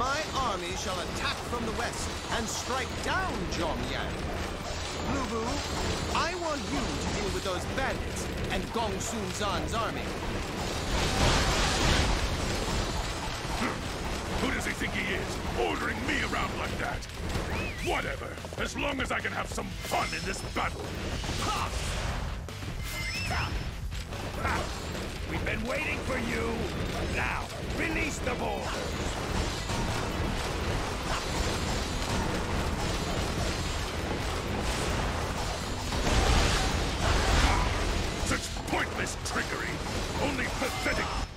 army shall attack from the west and strike down Zhang Yan. Lu Bu, I want you to deal with those bandits and Gongsun Zan's army. Who does he think he is, ordering me around like that? Whatever, as long as I can have some fun in this battle. We've been waiting for you. Pathetic!